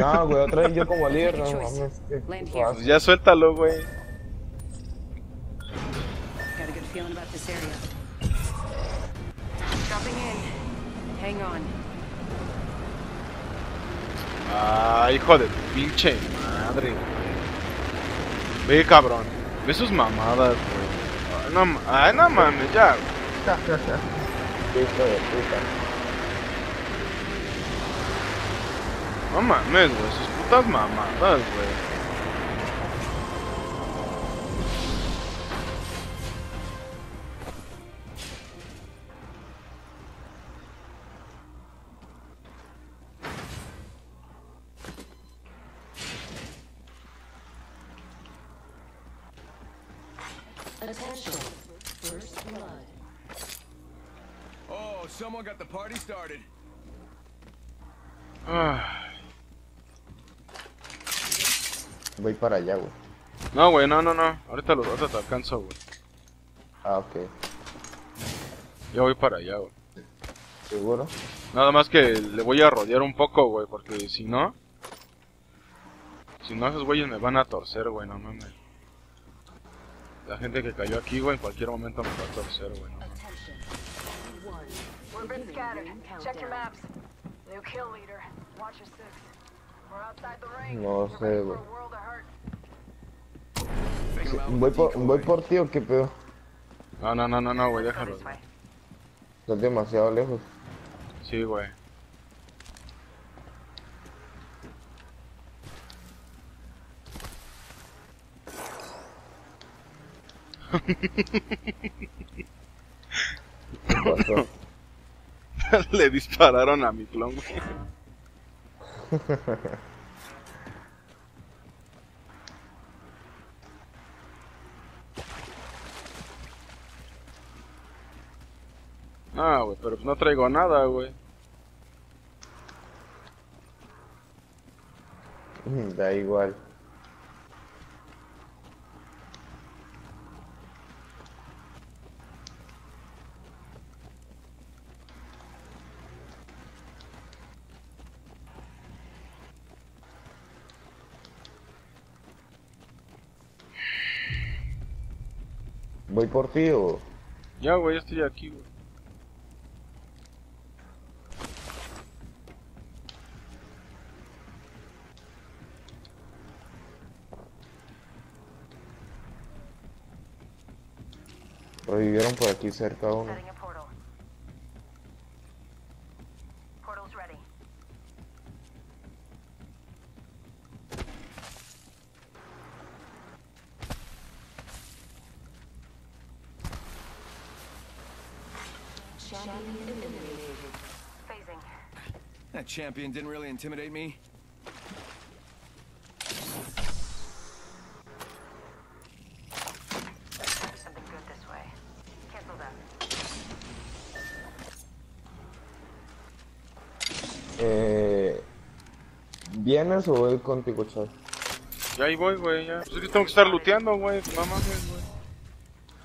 No, güey, otra vez yo como líder, no mames. ya suéltalo, güey. Ah, hijo de pinche madre, güey. Ve, cabrón. Ve sus mamadas, güey. Ay, no, ay, no mames, ya. hijo de puta. No mames, güey. Sus putas mamadas, güey. Attention. First blood. Oh, someone got the party started. Voy para allá, güey. No, güey, no, no, no. Ahorita los ahorita te alcanzo, güey. Ah, ok. Ya voy para allá, güey. ¿Seguro? Nada más que le voy a rodear un poco, güey, porque si no... Si no, esos güeyes me van a torcer, güey, no mames. La gente que cayó aquí, güey, en cualquier momento me va a torcer, güey, no mames. No sé, güey. ¿Voy por. ¿Voy por ti o qué pedo? No, no, no, no, no, güey, déjalo. Estás demasiado lejos. Sí, güey. ¿Qué pasó? Le dispararon a mi clon, güey. Ah, güey, pero pues no traigo nada, güey. da igual. ¿Voy por ti o...? Ya, güey, ya estoy aquí, güey. Revivieron por aquí cerca uno. Setting a portal. Portal's ready. Champion eliminated. Phasing. That champion didn't really intimidate me. Eh... ¿Vienes o voy contigo, Chad? Ya ahí voy, güey, ya. Pues es que tengo que estar looteando, güey. No mames, güey.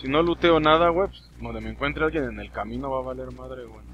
Si no looteo nada, güey, pues donde me encuentre alguien en el camino va a valer madre, güey.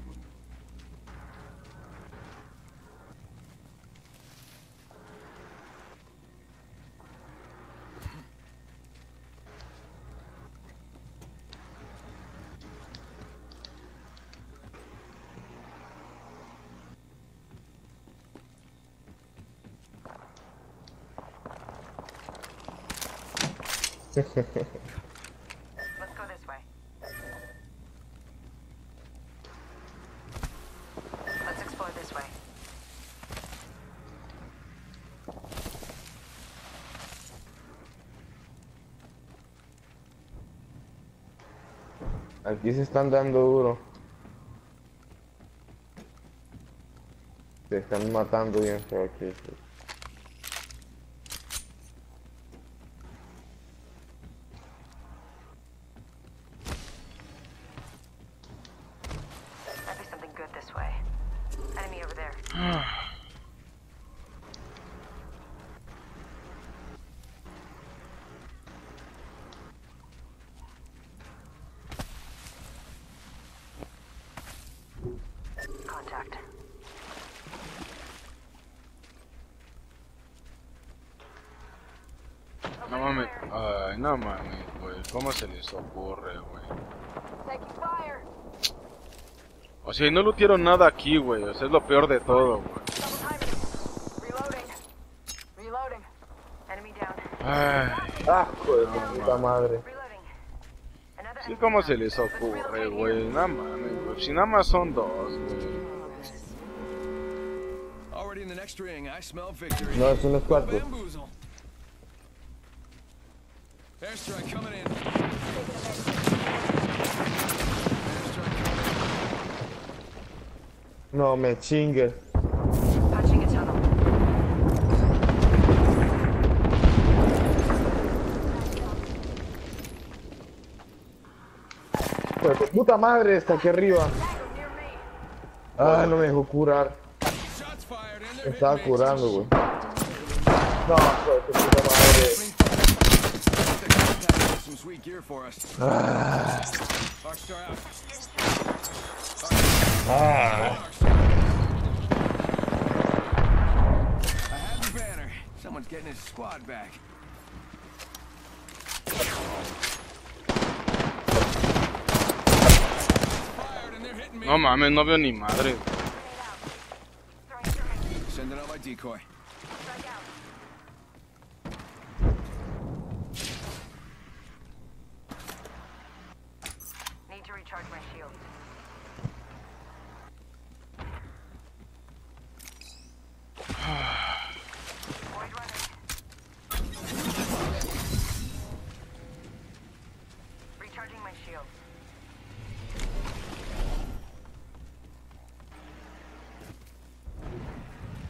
Aquí se están dando duro. Se están matando bien feo aquí. Might be something good this way. Enemy over there. Contact. No mames. Ay, no mames, güey. ¿Cómo se les ocurre, güey? O sea, y no lutieron nada aquí, güey. O sea, es lo peor de todo, güey. Ay, Ah, joder, de puta madre. Sí, ¿cómo se les ocurre, güey? No mames, güey. Si nada más son dos, güey. Already in the next ring, I smell victory. No, es un squad, güey. Bamboozle. Airstrike coming in. No me. Pues de puta madre está aquí arriba. Ah, no me dejó curar. Me estaba curando, güey. No, pues puta madre. Some sweet gear for us. Rockstar out. Ah. I have the banner. Someone's getting his squad back. Fired and they're hitting me. No mames, no veo ni madre. Sending out my decoy. Strike out. Need to recharge my shield. Void running. Recharging my shield.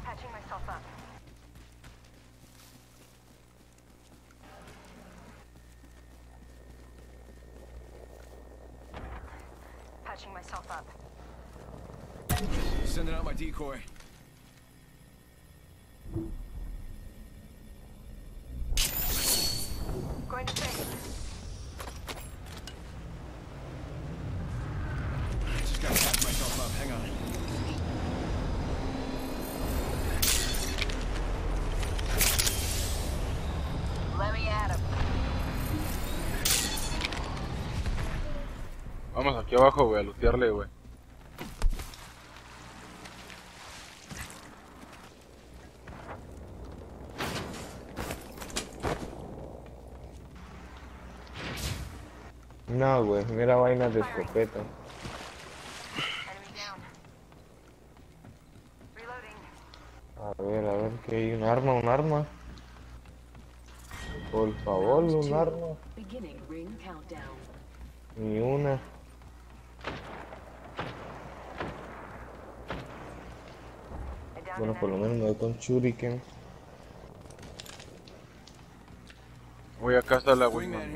Patching myself up. Patching myself up. Sending out my decoy. Aquí abajo, güey, a lootearle, güey. No, güey, mira vainas de escopeta. A ver, a ver, que hay un arma, un arma. Por favor, un arma. Ni una. Bueno, por lo menos me doy con shuriken. Güey, acá está la Wingman.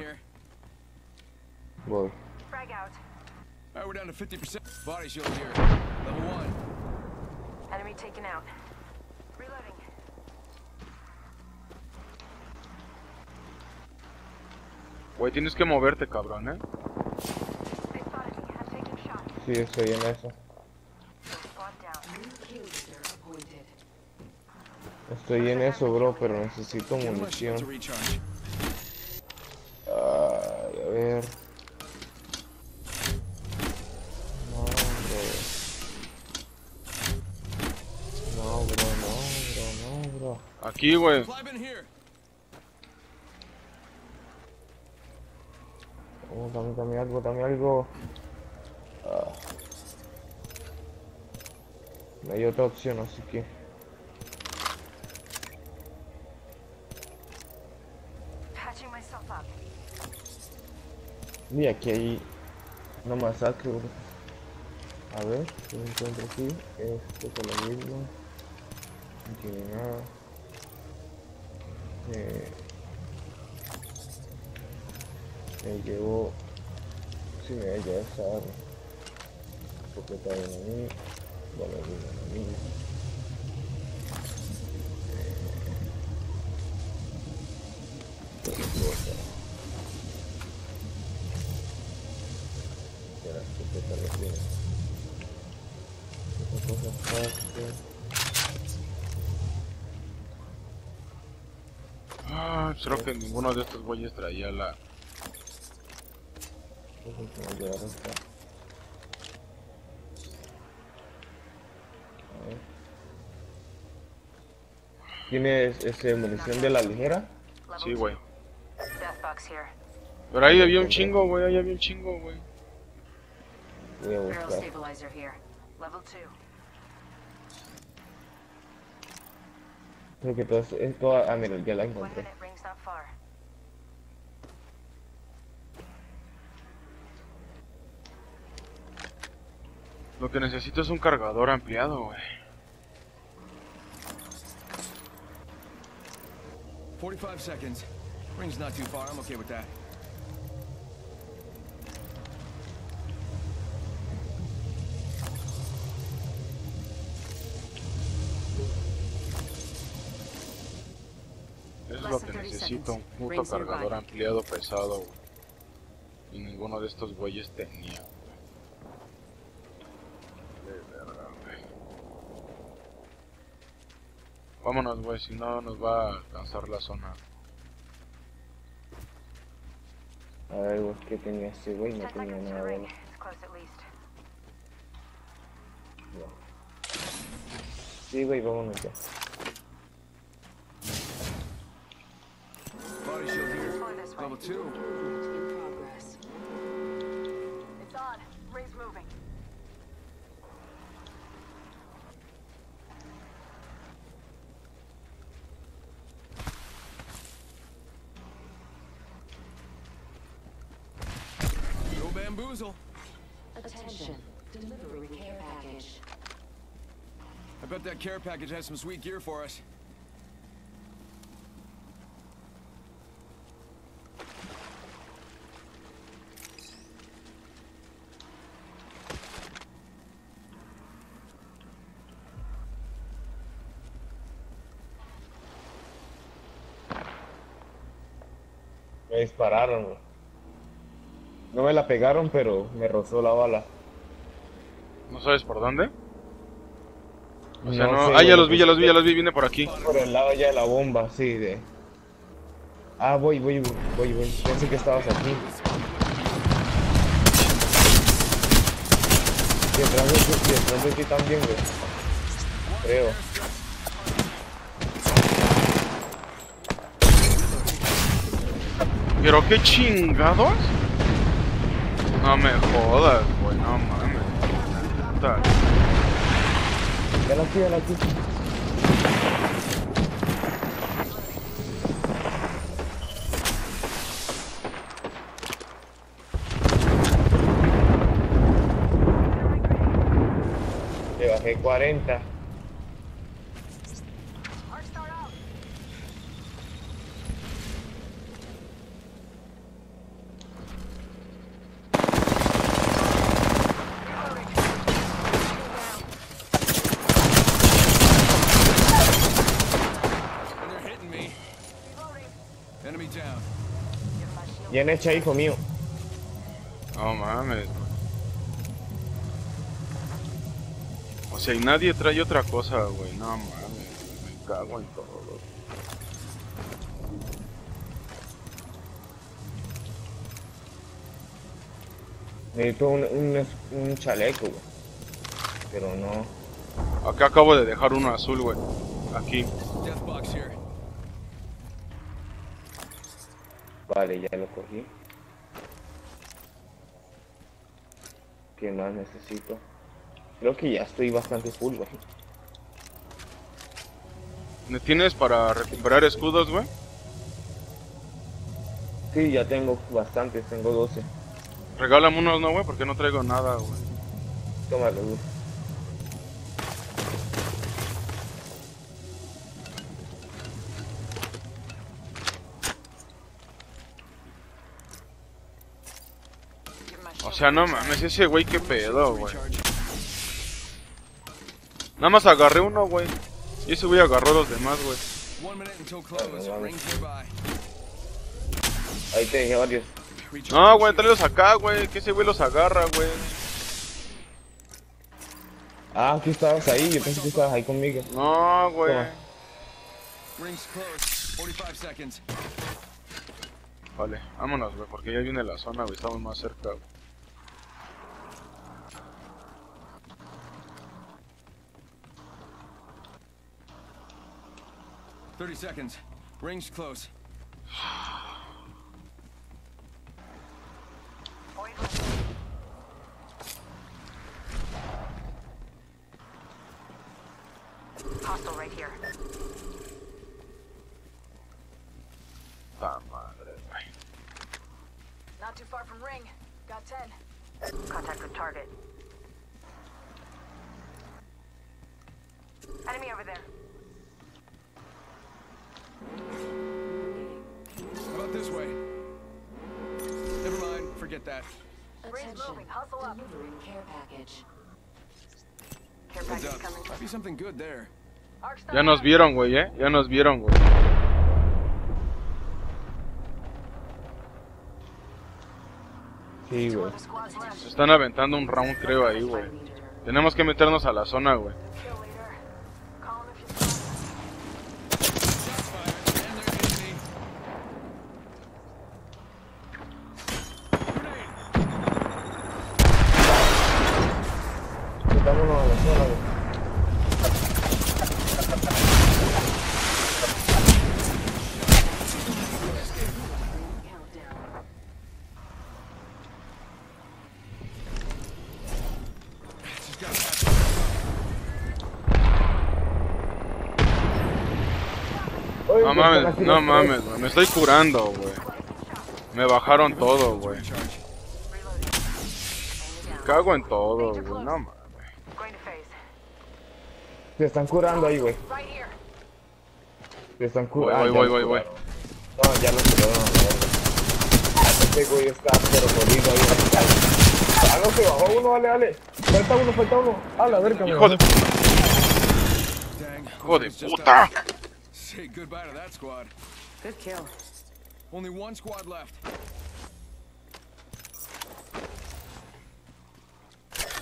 Voy. Frag out. Alright, we're down to 50%. Body shield here. Level one. Enemy taken out. Reloading. Güey, tienes que moverte, cabrón, ¿eh? Sí, estoy en eso. Squad down. New kill leader appointed. Estoy en eso, bro, pero necesito munición. Ay, a ver. No, bro. No, bro, no, bro, no, bro. Aquí, güey. Oh, dame, dame algo, dame algo. Ah. No hay otra opción, así que. Y aquí hay una masacre, bro. A ver, ¿qué encuentro aquí? Esto es lo mismo. No tiene nada. Eh, me llevo. Si me llevo esa arma. Porque está bien a mí. Vale, bien a mí. Eh, otra cosa. de la No, creo que ninguno de estos güeyes traía la... ¿Tienes este, munición de la ligera? Sí, güey. Pero ahí había un chingo, güey, ahí había un chingo, güey. Voy a Barrel buscar. stabilizer here. Level two. Creo que todo es, es toda... Ah, mira, ya la encontré. Lo que necesito es un cargador ampliado, güey. 45 seconds. Ring's not too far. I'm okay with that. Eso es lo que than 30 necesito, un puto cargador ampliado pesado, güey. Y ninguno de estos güeyes tenía, güey. De verga, güey. Vámonos, güey, si no nos va a alcanzar la zona. A ver, güey, ¿qué tenía este güey? No Ten tenía nada least. Sí, güey, vámonos ya. Explore this way. Level two. Movement in progress. It's on. Ring's moving. No bamboozle. Attention. Delivery care package. I bet that care package has some sweet gear for us. Dispararon. No me la pegaron, pero me rozó la bala. ¿No sabes por dónde? O sea, No no... sé, ah, ya los vi, ya los vi, ya los vi, viene por aquí. Por el lado ya de la bomba, sí, de... Ah, voy, voy, voy, voy. Pensé que estabas aquí. Detrás de ti, detrás de ti también, güey. Creo. ¿Pero qué chingados? No me jodas, güey, no mames. Puta. Ya la aquí, ya la aquí. Le bajé 40. Arc start out. And they're hitting me. Enemy down. Bien hecha, hijo mío. No mames. O sea, y nadie trae otra cosa, güey. No mames, me cago en todo. Necesito un, un, un chaleco, güey. Pero no. Acá acabo de dejar uno azul, güey. Aquí. Vale, ya lo cogí. ¿Qué más necesito? Creo que ya estoy bastante full, güey. ¿Me tienes para recuperar escudos, güey? Sí, ya tengo bastantes, tengo 12. Regálame unos, no, güey, porque no traigo nada, güey. Tómalo, güey. Sea, no mames, ese güey, qué pedo, güey. Nada más agarré uno, güey. Y ese güey agarró los demás, güey. Ahí te dejé varios. No, güey, tráelos acá, güey. Que ese güey los agarra, güey. Ah, aquí estabas ahí, yo pensé que estabas ahí conmigo. No, güey. Toma. Rings close. 45 seconds. Vale, vámonos, güey, porque ya viene la zona, güey. Estamos más cerca, güey. Thirty seconds. Rings close. Hostile right here. Not too far from ring. Got 10. Contact with target. Enemy over there. That. Ring's Attention. moving. Hustle up. Delivering care package. Care Heads package up. coming. Might be something good there. Arch Ya nos vieron, güey, eh. Ya nos vieron, güey. Sí, güey. Se están aventando un round, creo, ahí, güey. Tenemos que meternos a la zona, güey. No mames, no mames, güey. Me estoy curando, güey. Me bajaron todo, güey. Cago en todo, güey. No mames. Se están curando ahí, güey. Se están curando. voy, voy, voy, voy. No, ya lo curaron a. Este güey está pero jodido ahí. Ah, no se bajó uno, dale, dale. Falta uno, falta uno. A la verga, me Hijo de, hijo de puta. Say goodbye to that squad. Good kill. Only one squad left.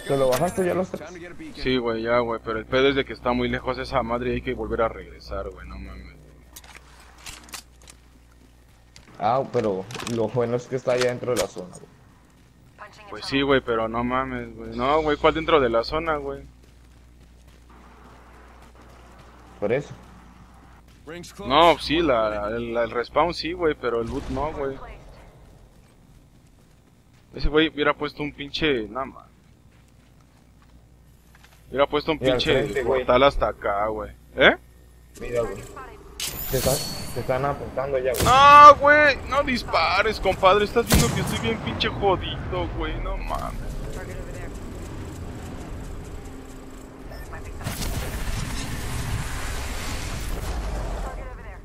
¿Te lo bajaste ya los tres? Sí, güey, ya, güey. Pero el pedo es de que está muy lejos esa madre y hay que volver a regresar, güey. No mames. Ah, pero lo bueno es que está allá dentro de la zona, güey. Pues sí, güey, pero no mames, güey. No, güey, ¿cuál dentro de la zona, güey? Por eso. No, sí, la, el, el respawn sí, güey, pero el loot no, güey. Ese güey hubiera puesto un pinche... Nada más. Hubiera puesto un Mira, pinche frente, portal hasta acá, güey. ¿Eh? Mira, güey. Te están, te están apuntando ya, güey. No, güey, no dispares, compadre. Estás viendo que estoy bien pinche jodido, güey. No mames. Target over there. Might be something. Target over there.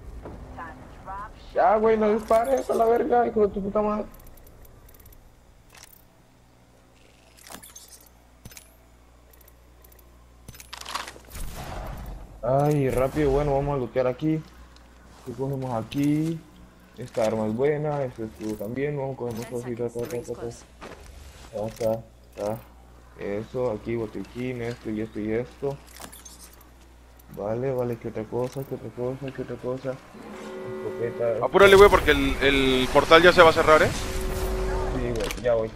Time to drop shit. Ya, güey, no dispares a la verga, hijo de tu puta madre. Ay, rápido, bueno, vamos a lootear aquí. ¿Qué cogemos aquí? Esta arma es buena, este escudo también, vamos 10 cositas, ta, ta. Eso, aquí botiquín, esto y esto y esto. Vale, vale, ¿qué otra cosa? ¿Qué otra cosa? ¿Qué otra cosa? Escopeta. Apúrale, güey, porque el, el portal ya se va a cerrar, ¿eh? Sí, güey, ya voy.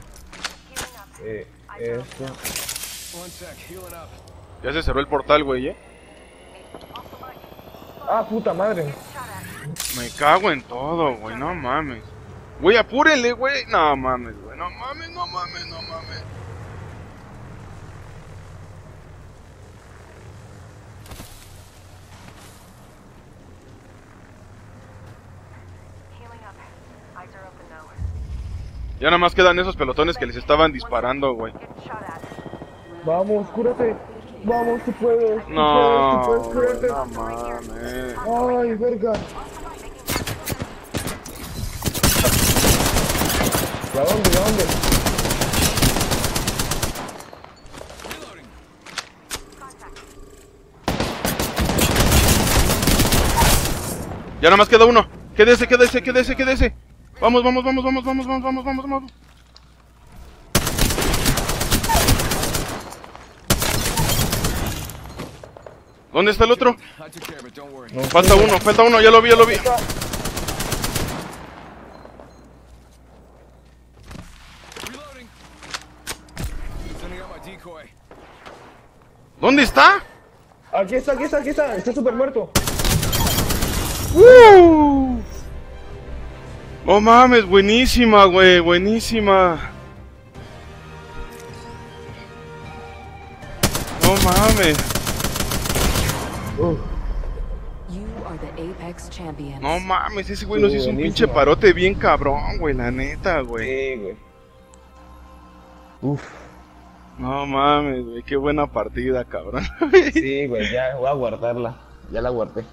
Eh, esto. Ya se cerró el portal, güey, ¿eh? Ah, puta madre. Me cago en todo, güey, no mames. Güey, apúrenle, güey. No mames, güey, no mames, no mames, no mames. Ya nada más quedan esos pelotones que les estaban disparando, güey. Vamos, cúrate. Vamos, tú puedes. tú No, puedes, tú puedes, no mames. Ay, verga. ¿De dónde? ¿De dónde? Ya nada más queda uno. Quédese, quédese, quédese, quédese. Vamos, vamos, vamos, vamos, vamos, vamos, vamos, vamos, vamos. ¿Dónde está el otro? No Falta uno, falta uno, ya lo vi, ya lo vi. ¿Dónde está? Aquí está, aquí está, aquí está. Está súper muerto. ¡Uh! No mames, buenísima, güey, buenísima. No mames, You are the Apex champions. no mames, ese güey nos hizo un pinche parote bien cabrón, güey, la neta, güey. Sí, güey. Uf. No mames, güey, qué buena partida, cabrón. Sí, güey, ya voy a guardarla. Ya la guardé.